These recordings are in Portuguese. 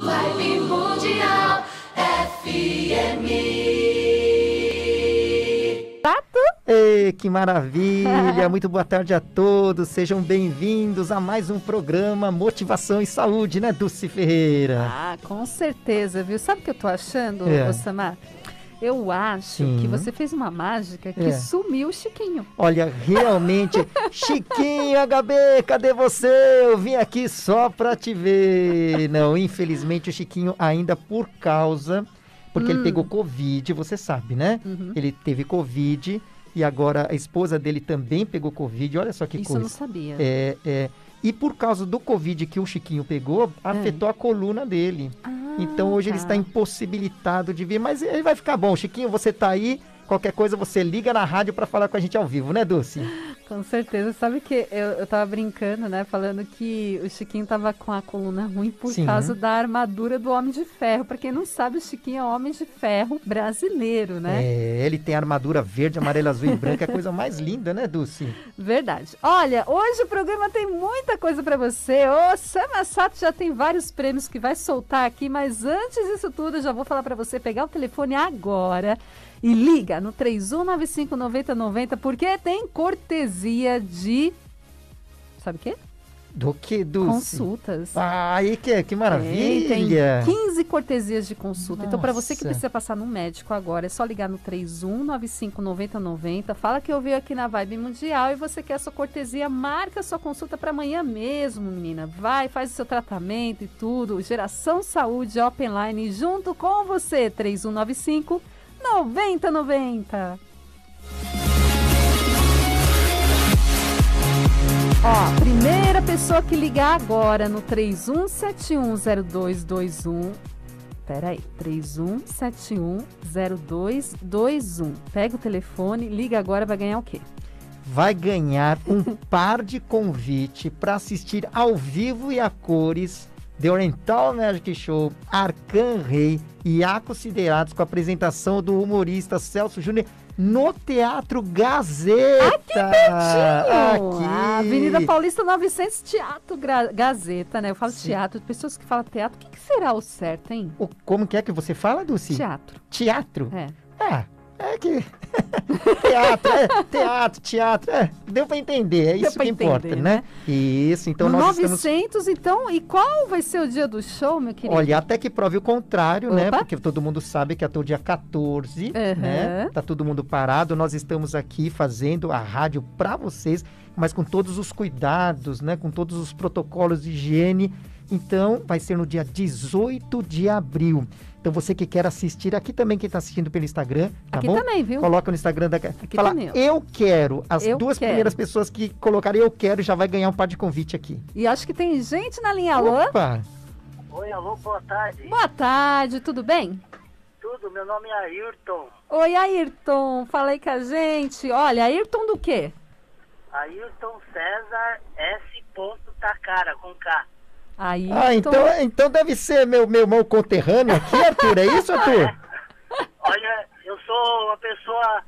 Live Mundial FM. Tato? Ei, que maravilha! Muito boa tarde a todos. Sejam bem-vindos a mais um programa Motivação e Saúde, né, Dulce Ferreira? Ah, com certeza, viu? Sabe o que eu tô achando, É. Osama? Eu acho Sim. que você fez uma mágica que É. sumiu o Chiquinho. Olha, realmente, Chiquinho HB, cadê você? Eu vim aqui só pra te ver. Não, infelizmente o Chiquinho ainda por causa, porque ele pegou Covid, você sabe, né? Uhum. Ele teve Covid e agora a esposa dele também pegou Covid. Olha só que Isso eu coisa. não sabia. É, é. E por causa do Covid que o Chiquinho pegou, afetou a coluna dele. Ah, Então hoje ele tá. está impossibilitado de vir, mas ele vai ficar bom. Chiquinho, você tá aí. Qualquer coisa você liga na rádio para falar com a gente ao vivo, né, Dulce? Com certeza. Sabe que eu, eu tava brincando, né? Falando que o Chiquinho tava com a coluna ruim por Sim. causa da armadura do Homem de Ferro. Pra quem não sabe, o Chiquinho é o Homem de Ferro brasileiro, né? É, ele tem armadura verde, amarela, azul e branca, é a coisa mais linda, né, Dulce? Verdade. Olha, hoje o programa tem muita coisa pra você. O Sama Sato já tem vários prêmios que vai soltar aqui, mas antes disso tudo, eu já vou falar pra você pegar o telefone agora e liga no 31959090 porque tem cortesia de sabe o quê? Do que, Dulce? Consultas. Ah, aí que, que Tem, maravilha! tem 15 cortesias de consulta. Então, para você que Nossa. precisa passar no médico agora, é só ligar no 31959090. Fala que eu vi aqui na Vibe Mundial e você quer a sua cortesia, marca a sua consulta para amanhã mesmo, menina. Vai, faz o seu tratamento e tudo. Geração Saúde Open Line junto com você. 3195 9090. Ó, primeira pessoa que ligar agora no 31710221. Peraí, 31710221. Pega o telefone, liga agora, vai ganhar o quê? Vai ganhar um par de convite para assistir ao vivo e a cores The Oriental Magic Show Arcan Rei e A Considerados com a apresentação do humorista Celso Júnior no Teatro Gazeta. Ah, Aqui. Avenida Paulista 900, Teatro Gra- Gazeta, né? Eu falo Sim. teatro, pessoas que falam teatro, o que, que será o certo, hein? O- como que é que você fala, Dulce? Teatro. Teatro? É. É, é que. teatro, é, teatro, teatro. É, deu pra entender, é Deu isso que importa, entender, né? Isso, então nós 900, então, e qual vai ser o dia do show, meu querido? Olha, até que prove o contrário, né? Opa. Porque todo mundo sabe que até o dia 14, Aham. né? Tá todo mundo parado. Nós estamos aqui fazendo a rádio para vocês, mas com todos os cuidados, né? Com todos os protocolos de higiene. Então, vai ser no dia 18 de abril. Então, você que quer assistir, aqui também quem está assistindo pelo Instagram, tá Aqui bom? também, viu? Coloca no Instagram da. Fala, também, eu quero. As Eu duas quero. primeiras pessoas que colocarem eu quero já vai ganhar um par de convite aqui. E acho que tem gente na linha. Alô? Opa! Oi, alô, boa tarde. Boa tarde, tudo bem? Tudo, meu nome é Ayrton. Oi, Ayrton, fala aí com a gente. Olha, Ayrton do quê? Ayrton César S. Takara, com K. Ayrton. Ah, então, então deve ser meu, meu irmão conterrâneo aqui, Arthur. É isso, Arthur? Olha, eu sou uma pessoa...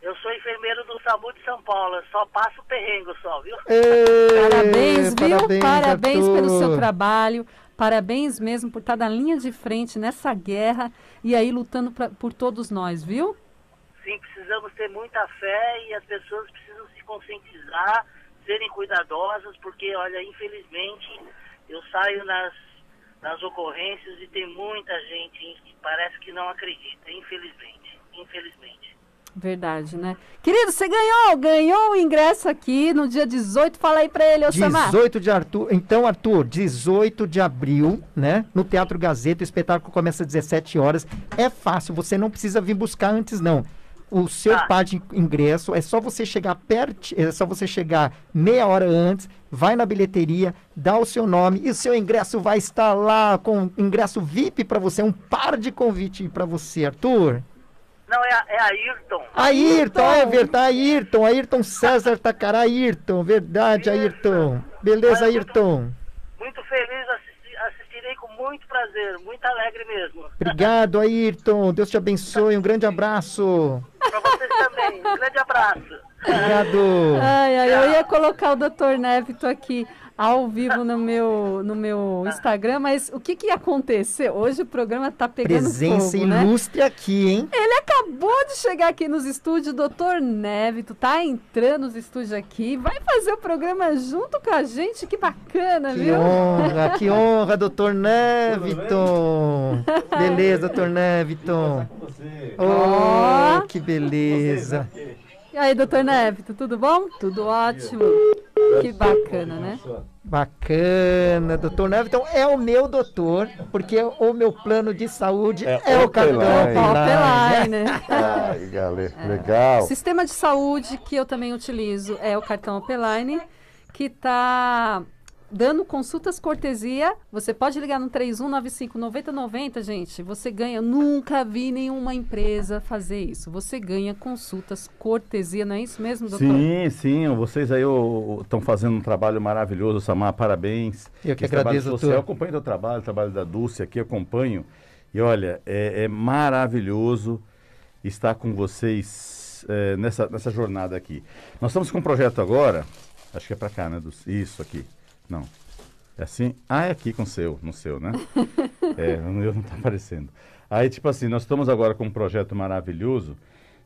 Eu sou enfermeiro do SAMU de São Paulo. eu Só passo perrengue só, viu? Ê, Parabéns, viu? Parabéns, pelo seu trabalho. Parabéns mesmo por estar na linha de frente nessa guerra e aí lutando pra- por todos nós, viu? Sim, precisamos ter muita fé e as pessoas precisam se conscientizar, serem cuidadosas, porque, olha, infelizmente, eu saio nas, nas ocorrências e tem muita gente que parece que não acredita, infelizmente. Infelizmente. Verdade, né? Querido, você ganhou, ganhou o ingresso aqui no dia 18. Fala aí pra ele, Osama. 18 de Arthur. Então, Arthur, 18 de abril, né? No Teatro Gazeta, o espetáculo começa às 17 horas. É fácil, você não precisa vir buscar antes, não. O seu Ah. par de ingresso é só você chegar perto, é só você chegar meia hora antes, vai na bilheteria, dá o seu nome e o seu ingresso vai estar lá com ingresso VIP para você, um par de convite para você, Arthur. Não, é, é Ayrton. Ayrton, Ayrton. é verdade, Ayrton, Ayrton César Tacará, Ayrton, verdade. Ayrton. Beleza, Olha, muito- Ayrton. Muito feliz, assisti- assistirei com muito prazer, muito alegre mesmo. Obrigado, Ayrton. Deus te abençoe. Um grande abraço. Vocês também. Um grande abraço. Obrigado. Ai, ai, eu ia colocar o Dr. Névito aqui ao vivo no meu, no meu Instagram, mas o que, que ia acontecer? Hoje o programa tá pegando Presença fogo, né? ilustre aqui, hein? Ele acabou de chegar aqui nos estúdios, doutor Névito, tá entrando nos estúdios aqui, vai fazer o programa junto com a gente, que bacana, Que viu? honra, que honra, doutor Neviton. Beleza, doutor Neviton. com você. Oh, que beleza. E aí, doutor Névito, tudo bom? Tudo ótimo. Que bacana, né? Bacana, doutor Neviton é o meu doutor, porque o meu plano de saúde é, É o cartão Opeline. Opeline. Opeline, né? Ai, galera, legal. Sistema de saúde que eu também utilizo é o cartão Opeline, que está dando consultas cortesia. Você pode ligar no 3195 9090, gente. Você ganha. Nunca vi nenhuma empresa fazer isso. Você ganha consultas cortesia, não é isso mesmo, doutor? Sim, sim, vocês aí estão fazendo um trabalho maravilhoso, Samar, parabéns. Eu que Esse agradeço, doutor. Eu acompanho o trabalho, o trabalho da Dulce aqui, acompanho. E olha, é, é maravilhoso estar com vocês é, nessa, nessa jornada aqui. Nós estamos com um projeto agora, acho que é para cá, né, Dulce? Isso aqui. Não. É assim? Ah, é aqui com o seu, no seu, né? é, no meu não está aparecendo. Aí, tipo assim, nós estamos agora com um projeto maravilhoso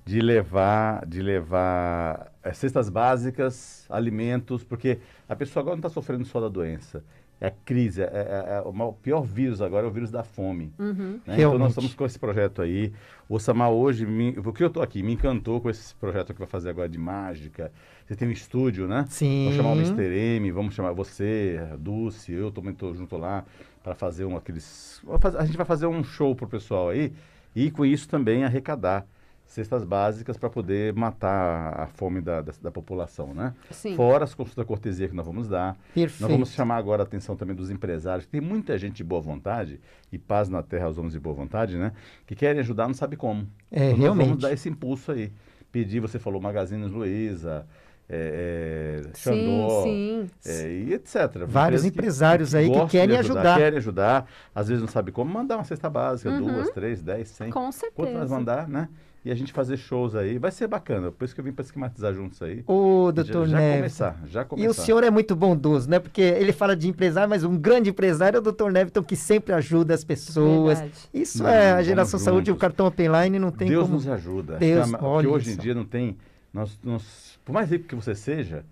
de levar, de levar eh, cestas básicas, alimentos, porque a pessoa agora não está sofrendo só da doença. É a crise, é, é- é o maior- pior vírus agora é o vírus da fome. Uhum. né? Então nós estamos com esse projeto aí. O Samar hoje, me, porque eu estou aqui, me encantou com esse projeto que vai fazer agora de mágica. Você tem um estúdio, né? Sim. Vamos chamar o Mr. M, vamos chamar você, a Dulce, eu também estou junto lá para fazer um aqueles. A gente vai fazer um show pro pessoal aí e com isso também arrecadar cestas básicas para poder matar a fome da, da, da população, né? Sim. Fora as consultas cortesia que nós vamos dar. Perfeito. Nós vamos chamar agora a atenção também dos empresários. Tem muita gente de boa vontade, e paz na terra aos homens de boa vontade, né? Que querem ajudar, não sabe como. É, Então, nós realmente. vamos dar esse impulso aí. Pedir, você falou, Magazine Luiza, é, é, Sim, Xandó, sim. é, e etc. Vários empresários aí que gostam de querem ajudar. Querem ajudar, às vezes não sabe como, mandar uma cesta básica, duas, três, dez, cem. Uhum. Com Quanto nós certeza. mandar, né? E a gente fazer shows aí. Vai ser bacana. Por isso que eu vim para esquematizar juntos aí. Ô, já, doutor já Neves. começar, já começar. E o senhor é muito bondoso, né? Porque ele fala de empresário, mas um grande empresário é o doutor Neviton, que sempre ajuda as pessoas. Verdade. Isso Não, é a geração saúde, o cartão Openline não tem Deus como... nos ajuda. Deus, Porque olha hoje em só. dia não tem. Nós, nós- por mais rico que você seja,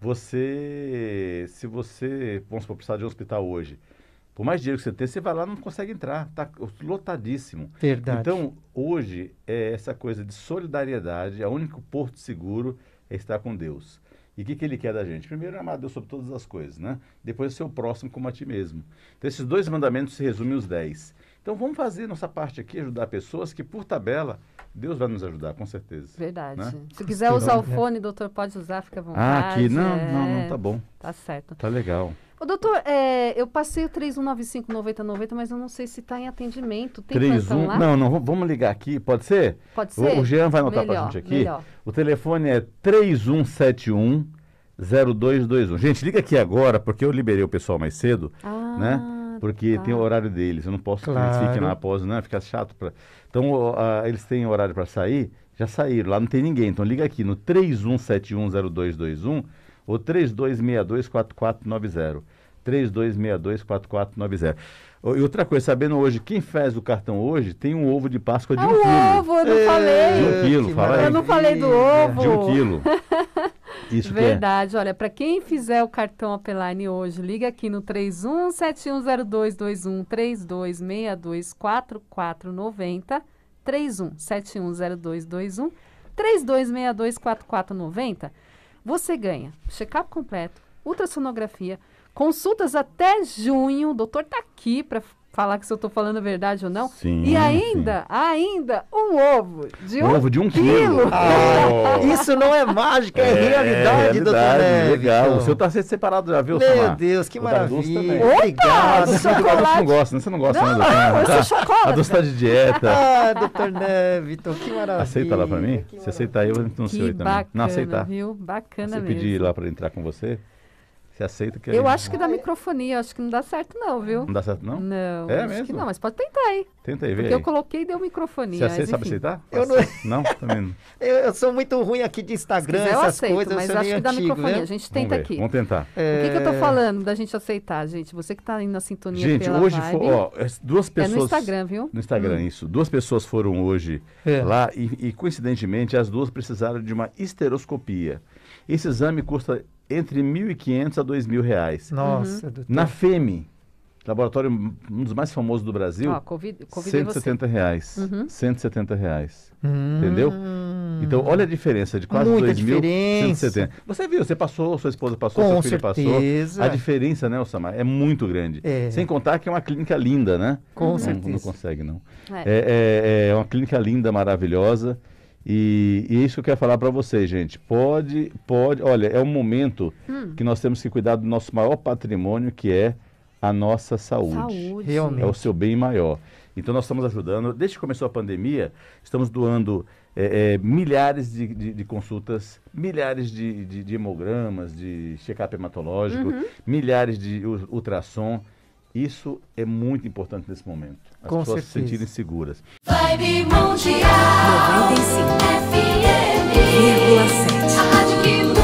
você. Se você. Vamos supor, precisar de um hospital hoje. Por mais dinheiro que você tem, você vai lá e não consegue entrar. Está lotadíssimo. Verdade. Então, hoje, é essa coisa de solidariedade. A único porto seguro é estar com Deus. E o que, que ele quer da gente? Primeiro, amar Deus sobre todas as coisas, né? Depois, ser o próximo como a ti mesmo. Então, esses dois mandamentos se resumem os dez. Então, vamos fazer nossa parte aqui, ajudar pessoas que, por tabela, Deus vai nos ajudar, com certeza. Verdade. né? Se quiser usar o né? fone, doutor, pode usar, fica à vontade. Ah, aqui, não, é. não, não, tá bom. Tá certo. Tá legal. Ô, doutor, é, eu passei o 3195-9090, mas eu não sei se está em atendimento. Tem 3, plantão 1. lá? Não, não, vamos- ligar aqui, pode ser? Pode O- ser? O Jean vai anotar pra Melhor, gente aqui. melhor. O telefone é 3171 0221. Gente, liga aqui agora, porque eu liberei o pessoal mais cedo, Ah, né? Porque tá. tem o horário deles. Eu não posso que eles Claro. fiquem lá após, né? Fica chato. Pra... Então, ah, eles têm horário para sair, já saíram. Lá não tem ninguém. Então, liga aqui no 31710221 ou 32624490. 32624490. Ô, E outra coisa, sabendo hoje, quem faz o cartão hoje tem um ovo de Páscoa de É um o quilo. ovo, eu não É, falei. De um quilo, que fala aí. Eu não falei do ovo. De um quilo. Isso é. Verdade, olha, para quem fizer o cartão Apeline hoje, liga aqui no 31710221 32624490 31710221 32624490. Você ganha check-up completo, ultrassonografia, consultas até junho. O doutor tá aqui para falar que se eu tô falando a verdade ou não. Sim, e ainda, ainda um ovo de Um um, ovo de um quilo. Ah, isso não é mágica, é, realidade, doutor Neves. legal. Então. O seu tá sendo separado já, viu, Meu Samar? Deus, que maravilha. também. Obrigado. do chocolate. não gosta, né? Você não gosta, Não, né, não, eu doutor? sou chocolate. A Dulce tá de dieta. Ah, doutor Neviton, que maravilha. Aceita lá pra mim? Se aceitar eu, eu não sei também. não aceitar. viu? Bacana Você mesmo. pedir lá pra entrar com você? Você aceita que Eu é- acho que da microfonia, acho que não dá certo não, viu? Não dá certo, não? Não, É acho que mesmo? não, mas pode tentar aí. Tenta aí, vê Porque aí. eu coloquei e deu microfonia. Você aceita, sabe aceitar? Eu não- Não? Também não. Eu, eu sou muito ruim aqui de Instagram, Se quiser, eu essas aceito, coisas, eu mas sou acho meio que dá antigo, microfonia. né? A gente Vamos tenta ver, aqui. Vamos tentar. O que, que eu tô É, falando da gente aceitar, gente? Você que tá aí na sintonia Gente, pela hoje vibe, foi, ó, as duas é pessoas... no Instagram, viu? No Instagram, isso. Duas pessoas foram hoje É. lá e, e, coincidentemente, as duas precisaram de uma esteroscopia. Esse exame custa entre R$ 1.500 a 2.000 reais. Nossa, doutor. Na FEME, laboratório um dos mais famosos do Brasil, Ó, Covid, Covid é você. 170 reais. Uhum. 170 reais. Hum. Entendeu? Então, olha a diferença de quase Muita 2 mil, diferença. 170. Você viu, você passou, sua esposa passou, Com seu filho passou. certeza. A diferença, né, Osama, é muito grande. É. Sem contar que é uma clínica linda, né? Com não, certeza. Não consegue, não. É. É, é- é uma clínica linda, maravilhosa. E, e isso que eu quero falar para vocês, gente. Pode, pode. Olha, é um momento Hum. que nós temos que cuidar do nosso maior patrimônio, que é a nossa saúde. Saúde. Realmente. É o seu bem maior. Então nós estamos ajudando. Desde que começou a pandemia, estamos doando é, é, milhares de, de- de consultas, milhares de, de- de hemogramas, de check-up hematológico, Uhum. milhares de ultrassom. Isso é muito importante nesse momento. As Com pessoas certeza. se sentirem seguras. Vibe Mundial 95 FM A rádio que